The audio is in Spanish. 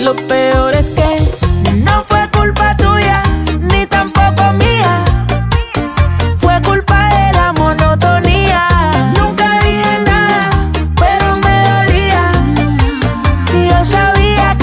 lo peor es que